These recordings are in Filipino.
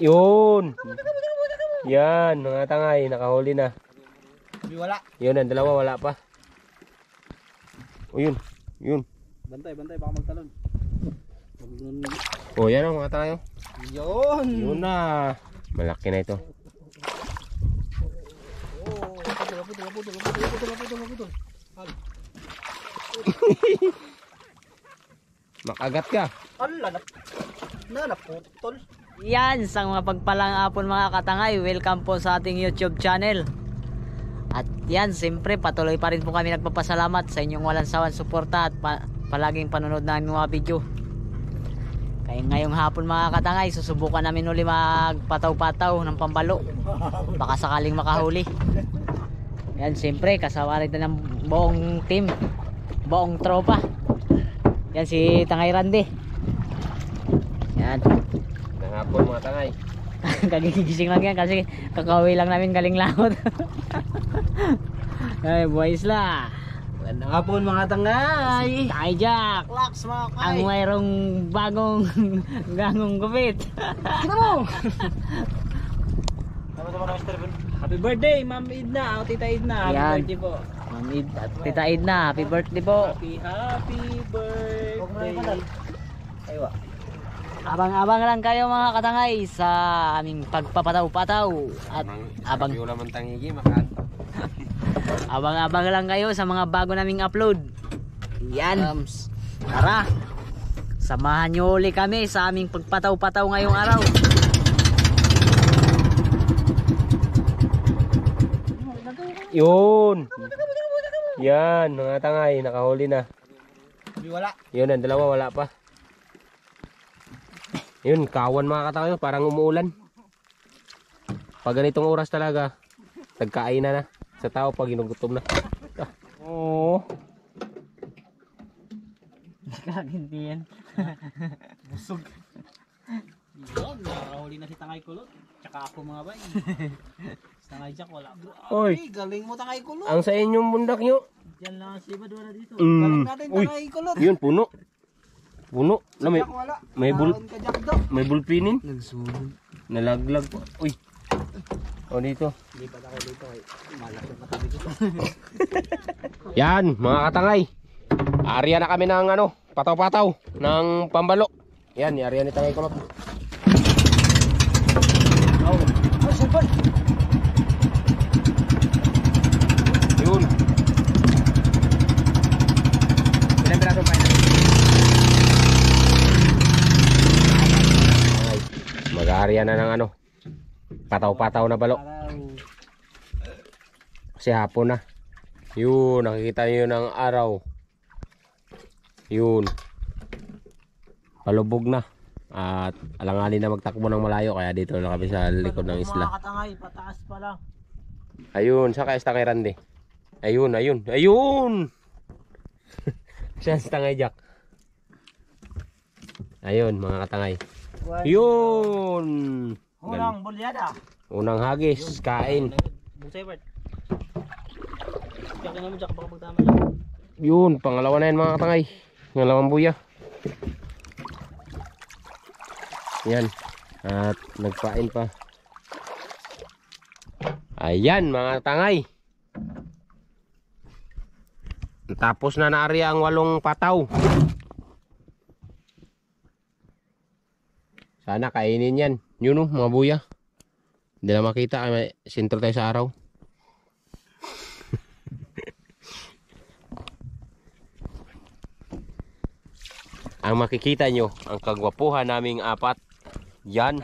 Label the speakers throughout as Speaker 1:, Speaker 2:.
Speaker 1: Yun. Yan, mga tangay, nakahuli na.
Speaker 2: Hindi wala.
Speaker 1: Yun, ang dalawa wala pa. O yun, yun.
Speaker 2: Bantay, bantay, baka magtalon.
Speaker 1: O yan ang mga tangay. oh.
Speaker 2: Yun!
Speaker 1: Yun na. Malaki na ito.
Speaker 2: Putol, putol, putol, putol, putol, putol.
Speaker 1: Makagat ka.
Speaker 2: Ala, na, na, naputol.
Speaker 3: Yan, sa mga pagpalang hapon mga katangay, welcome po sa ating YouTube channel. At yan, siyempre patuloy pa rin po kami nagpapasalamat sa inyong walang sawan suporta at pa- palaging panonood ng mga video. Kaya ngayong hapon mga katangay, susubukan namin uli magpataw-pataw ng pambalo. Baka sakaling makahuli. Yan, siyempre kasama rin na ng buong team, buong tropa. Yan si Tangay Randy. Yan.
Speaker 1: Nangapon mga tangay.
Speaker 3: Kagigising lang yan kasi kakauwi lang namin galing lakot. Ay, boys la.
Speaker 2: Magandang hapon mga tangay.
Speaker 3: Tayo Jack.
Speaker 2: Relax mga kay.
Speaker 3: Ang mayroong bagong gangong gupit.
Speaker 2: Kita mo! Mr. Ben. Happy birthday, Ma'am Idna. O, Tita Idna. Happy
Speaker 3: Yan.
Speaker 2: birthday po.
Speaker 3: Ma'am Id at Tita Edna, happy birthday po.
Speaker 2: Happy, happy birthday. Aywa.
Speaker 3: Abang-abang lang kayo mga katangay sa aming pagpapataw-pataw. At abang
Speaker 1: naman tangigi,
Speaker 3: abang-abang lang kayo sa mga bago naming upload. Yan. Tara. Samahan nyo uli kami sa aming pagpataw-pataw ngayong araw.
Speaker 1: Yun. Yan, mga tangay, nakahuli na.
Speaker 2: Wala.
Speaker 1: Yun, ang dalawa wala pa. Yun, kawan mga katangay, parang umuulan. Pag ganitong oras talaga, nagkain na na. Sa tao pag ginugutom na. Ah, Oo.
Speaker 3: Kaginti yan.
Speaker 2: Busog. Yun, nakahuli na si Tangay Kulot. Tsaka ako mga bay. si Tangay Jack wala.
Speaker 1: Oy.
Speaker 2: Ay, galing mo Tangay Kulot.
Speaker 1: Ang sa inyong bundak nyo.
Speaker 2: Diyan lang si Ibad wala dito.
Speaker 1: Mm.
Speaker 2: Galing natin Tangay Kulot.
Speaker 1: yun, puno. Puno. Na may,
Speaker 2: wala.
Speaker 1: may bul- may bulpinin.
Speaker 2: Nagsulod.
Speaker 1: Nalaglag po. Uy. O dito.
Speaker 2: Hindi pa ako dito ay malaki yung matabi ko.
Speaker 1: Yan, mga katangay. Arya na kami ng ano, pataw-pataw ng pambalo. Yan, yari ni Tangay Kulot.
Speaker 2: Oh. Ay, sipon.
Speaker 1: Yun. Ilan piraso pa yan? Ay, Mag-aarya na ng ano, pataw-pataw na balo.
Speaker 2: Araw.
Speaker 1: Kasi hapon na. Yun, nakikita niyo ng araw. Yun. Palubog na. At alanganin na magtakbo ng malayo kaya dito na kami sa likod ng isla.
Speaker 2: Mga katangay, pataas pa lang.
Speaker 1: Ayun, sa kaista kay Randy. Ayun, ayun, ayun! Siya sa tangay Jack. Ayun, mga katangay. Yun!
Speaker 2: Unang bulyada.
Speaker 1: Unang hagis, kain.
Speaker 2: Busay Bert. Kaya naman Jack baka magtama lang.
Speaker 1: Yun, pangalawa na yan mga katangay. Pangalawang buya. Yan. At nagpain pa. Ayan mga tangay. Tapos na naari ang walong pataw. Sana kainin yan. Yun o, mga buya. Hindi na makita. May sintro tayo sa araw. Ang makikita nyo, ang kagwapuhan naming apat. Yan.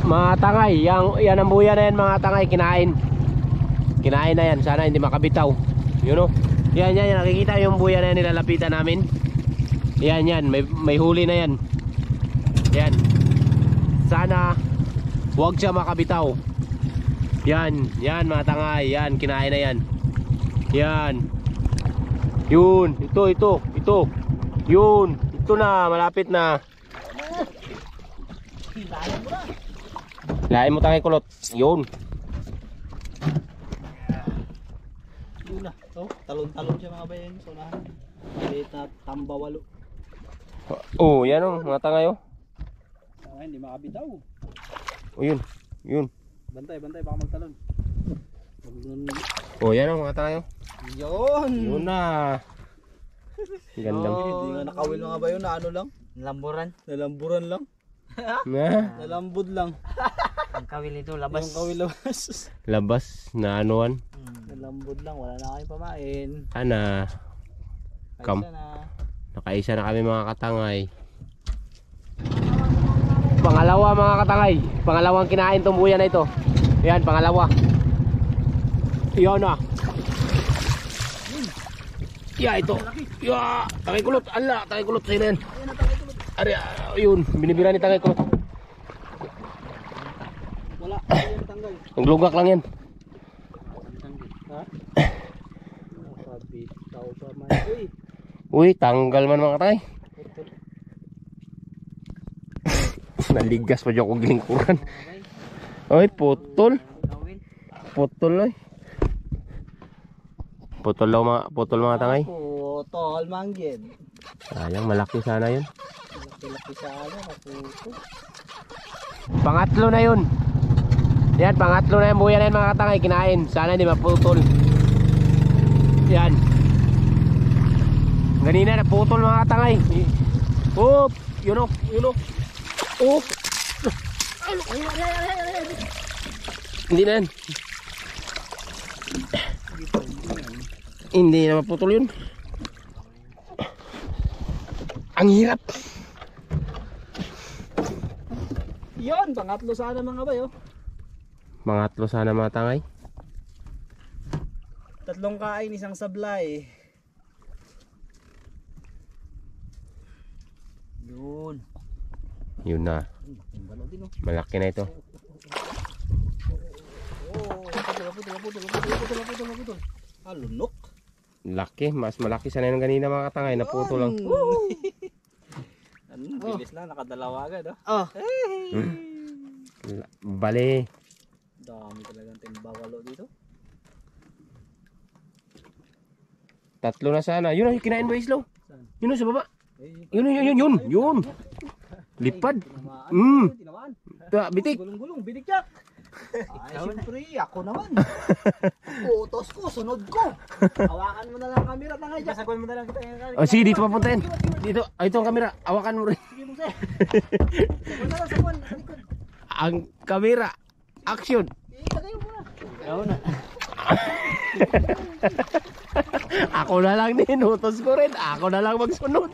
Speaker 1: Mga tangay, yan, yan ang buya na yan mga tangay, kinain. Kinain na yan, sana hindi makabitaw. Yun o. Yan, yan, yan, nakikita yung buya na yan nilalapitan namin. Yan, yan, may, may huli na yan. Yan. Sana, huwag siya makabitaw. Yan, yan mga tangay, yan, kinain na yan. Yan. Yun, ito, ito, ito. Yun, ito na, malapit na. Lain mo tangay kulot. Yun.
Speaker 2: Yun na. Oh, talon-talon siya mga bayan. So na. Maliit na tambawalo.
Speaker 1: Oh, yan oh, mga tangay oh.
Speaker 2: Ay, hindi makabitaw.
Speaker 1: O yun, yun.
Speaker 2: Bantay, bantay, baka magtalon.
Speaker 1: O yan ang mga tayo.
Speaker 2: Yun!
Speaker 1: Yun na. Gandang.
Speaker 2: Hindi nga nakawil nga ba yun na ano lang?
Speaker 3: Lamburan.
Speaker 2: Nalamburan lang?
Speaker 1: Na,
Speaker 2: Nalambod lang.
Speaker 3: Ang kawil ito, labas.
Speaker 2: Yung kawil labas.
Speaker 1: labas na anuan.
Speaker 2: Nalambod lang, wala na kayong pamain.
Speaker 1: Ana, Kam-
Speaker 2: Kaisa na.
Speaker 1: nakaisa na kami mga katangay. Pangalawa mga katangay. Pangalawang kinain tong buya na ito. Yan, pangalawa. Yan na. Ya, ito. Ya, tangay kulot. Ala, tangay kulot sa yan. Ari, ah, yun. Binibira ni tangay kulot.
Speaker 2: Wala.
Speaker 1: Ang lugak lang yan.
Speaker 2: Ha? Uy,
Speaker 1: tanggal man mga katangay. Naligas pa dyan ko gilingkuran. Oy, putol. Putol oy. Putol daw mga putol mga tangay.
Speaker 2: putol manggid.
Speaker 1: Sayang malaki sana yun.
Speaker 2: Laki-laki sa ano, kaputo.
Speaker 1: Pangatlo na yun. Yan, pangatlo na yung buya na yun mga katangay. Kinain. Sana hindi maputol. Yan. Ganina naputol mga katangay. Oh, yun o, yun o. Oh. Hindi na yan. Hindi na maputol yun. Ang hirap.
Speaker 2: Yun, pangatlo sana mga bayo.
Speaker 1: Mangatlo sana mga tangay.
Speaker 2: Tatlong kain, isang sablay. Yun.
Speaker 1: Yun na. Malaki na ito.
Speaker 2: Oh, putol, putol, putol, putol, putol, putol, putol. Ah, lunok.
Speaker 1: Laki. Mas malaki sana yung ganina mga katangay. Naputo lang.
Speaker 2: Ano, bilis na, nakadalawa agad oh.
Speaker 3: Oh,
Speaker 1: La- Bale.
Speaker 2: Dami talagang timbawalo dito.
Speaker 1: Tatlo na sana. Yun ang kinain mo islo. Yun ang sa baba.
Speaker 2: Eh,
Speaker 1: Yun yun yun yun. Yun. Lipad. Mm. Ta, bitik.
Speaker 2: Gulong-gulong, binigyak. Ay, siyempre, ako naman. Utos ko, sunod ko. Hawakan mo na lang ang camera, tangay dyan. Sasaguin mo na lang kita yung
Speaker 1: O sige, dito papunta yan. Dito. Ay, ito ang kamera. Awakan mo rin.
Speaker 2: Sige mo sir. Saguin na lang, saguin. Sa likod.
Speaker 1: Ang kamera. Action.
Speaker 2: Ilagay mo muna.
Speaker 3: ikaw na.
Speaker 1: Ako na lang din. Utos ko rin. Ako na lang magsunod.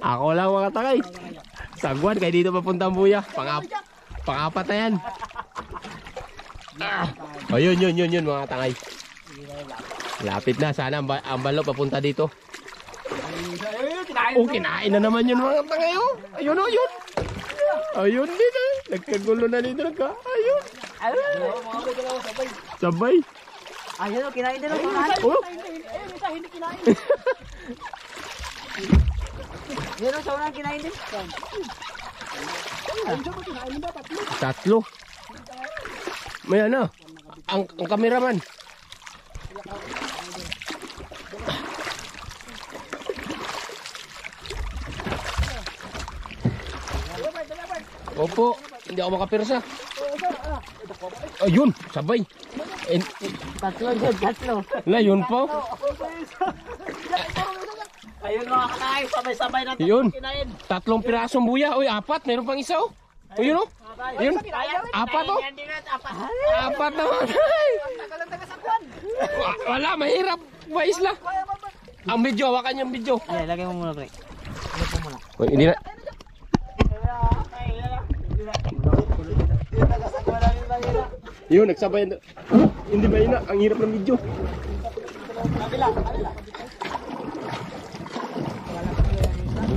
Speaker 1: Ako lang mga takay. Sagwan. Kaya dito papunta ang buya. Pangap pangapat na yan. Ah. O yun, yun, yun, yun mga tangay. Lapit na. Sana ang, ba- ang balo papunta dito. Oh, kinain na naman yun mga tangay. Oh. Ayun, oh, yun. Ayun din eh. Nagkagulo na dito. Nagka. Ayun. Sabay.
Speaker 3: Ayun, oh, kinain din. Kinain.
Speaker 1: Oh.
Speaker 3: Yun, oh, sa unang kinain din.
Speaker 1: Tatlo. May ano? Ang, ang kameraman. Opo, hindi ako makapirsa. Ayun, sabay.
Speaker 3: Tatlo tatlo.
Speaker 1: na, yun po.
Speaker 3: Ayun mga kakain, sabay-sabay natin
Speaker 1: Yun.
Speaker 3: kinain.
Speaker 1: Tatlong pirasong buya. Uy, apat. Meron pang isa oh. O yun oh. Yun. Apat oh.
Speaker 3: Apat.
Speaker 1: Apat naman. Wa- Wala, mahirap. Pa isla. Ang video, hawakan yung video.
Speaker 3: Ay, lagay mo muna, pre. Lagay mo muna.
Speaker 1: Uy, hindi na. Yun, nagsabay na. Hindi ba ina? Ang hirap ng video.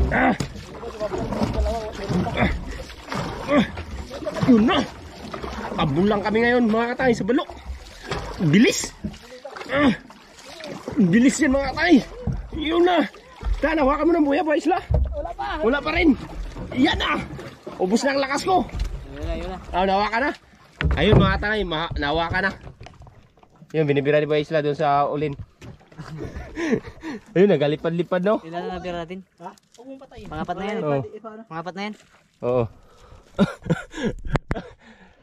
Speaker 1: Ah. Ah. Ah. Yun na. Kabulang kami ngayon mga katay sa balok. Bilis. Ah. Bilis yan mga katay. Yun na. Kaya nawakan mo ng buya pa isla. Wala pa. Wala pa rin. Yan na. Ubus na ang lakas ko.
Speaker 3: Ayun na, ayun na.
Speaker 1: Ah, nawa ka na. Ayun mga ma- nawa ka na. Yun, binibira ni ba isla doon sa ulin. Ayun, nagalipad-lipad no?
Speaker 3: Ilan na natira natin?
Speaker 2: Ha? Huwag mong patayin.
Speaker 3: Pangapat na yan.
Speaker 2: Paano?
Speaker 3: Pangapat na yan.
Speaker 1: Oo.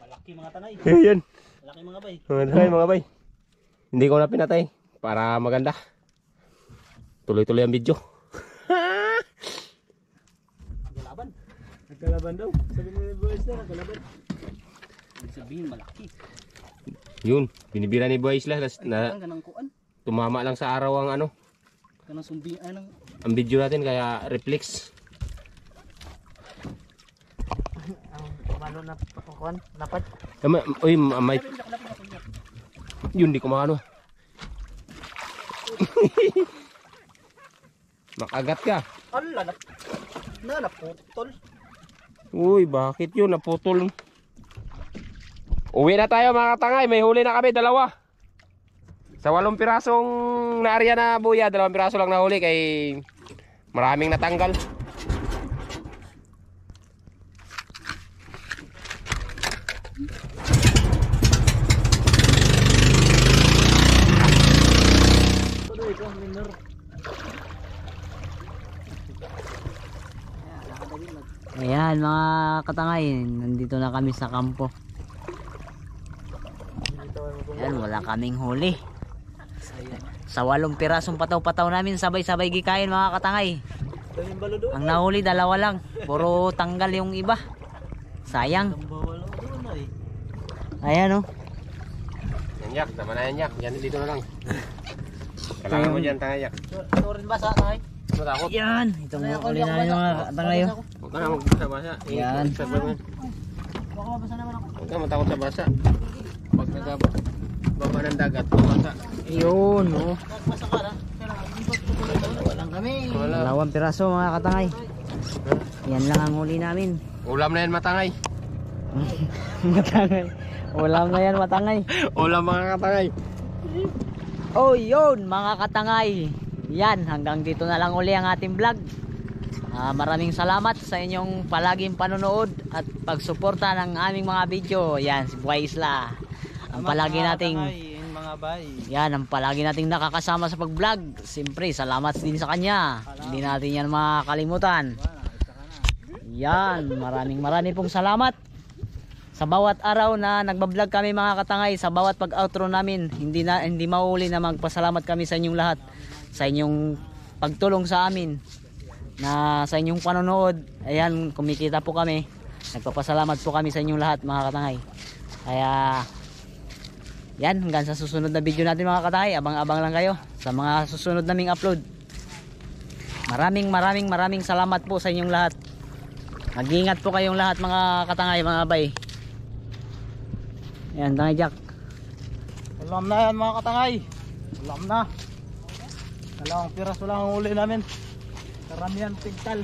Speaker 2: Malaki mga tanay.
Speaker 1: Ayan.
Speaker 2: Malaki mga bay.
Speaker 1: Mga tangay, mga bay. Hindi ko na pinatay para maganda. Tuloy-tuloy ang video.
Speaker 2: Nagkalaban. Nagkalaban daw. Sabi ni boys na nagkalaban. Ibig sabihin malaki.
Speaker 1: Yun, binibira ni Boy Isla na, na tumama lang sa araw ang ano,
Speaker 2: Ganang sumbi ay nang
Speaker 1: ang video natin kaya reflex.
Speaker 3: Malo na.
Speaker 1: Eh, ma- Uy, ma- may... Yun, di ko makano. Makagat ka.
Speaker 2: Ala na. Na naputol.
Speaker 1: Uy, bakit yun? Naputol. Uwi na tayo mga katangay. May huli na kami, dalawa. Sa walong pirasong naarya na buya, dalawang piraso lang nahuli kay maraming natanggal.
Speaker 3: Ayan mga katangay, nandito na kami sa kampo. Ayan, wala kaming huli. Sa walong pirasong pataw-pataw namin, sabay-sabay gikain mga katangay. Ang nahuli, dalawa lang. Puro tanggal yung iba. Sayang. Ayan oh.
Speaker 1: Yan yak, tama na yan yak. Yan dito na lang. Kailangan mo dyan, tangay yak.
Speaker 2: Ito rin ba sa?
Speaker 1: Matakot.
Speaker 3: Yan. Itong uli na yung mga katangay oh.
Speaker 1: Huwag ka na magbasa-basa. Eh,
Speaker 3: Yan.
Speaker 1: Huwag ka matakot sa basa. Pag nagaba baba ng dagat, babasa.
Speaker 3: Yun oh.
Speaker 2: Magbasa ka na. Walang kami.
Speaker 3: Dalawang piraso mga katangay. Yan lang ang huli namin.
Speaker 1: Ulam na yan, matangay.
Speaker 3: matangay. Ulam na yan matangay.
Speaker 1: Ulam mga katangay.
Speaker 3: Oh, yun mga katangay. Yan, hanggang dito na lang uli ang ating vlog. Ah, maraming salamat sa inyong palaging panonood at pagsuporta ng aming mga video. Yan, si Buhay Isla. Ang palagi nating
Speaker 2: mga bay.
Speaker 3: yan, ang palagi nating nakakasama sa pag-vlog. Siyempre, salamat din sa kanya. Hindi natin yan makakalimutan. Yan, maraming maraming pong salamat. Sa bawat araw na nagbablog kami mga katangay, sa bawat pag-outro namin, hindi na hindi mauli na magpasalamat kami sa inyong lahat sa inyong pagtulong sa amin na sa inyong panonood. Ayan, kumikita po kami. Nagpapasalamat po kami sa inyong lahat mga katangay. Kaya yan, hanggang sa susunod na video natin mga katangay, abang-abang lang kayo sa mga susunod naming upload. Maraming maraming maraming salamat po sa inyong lahat. Mag-ingat po kayong lahat mga katangay, mga bay. Yan, tangay Jack.
Speaker 2: Alam na yan mga katangay. Alam na. Dalawang piras lang ang uli namin. Karamihan tigtal.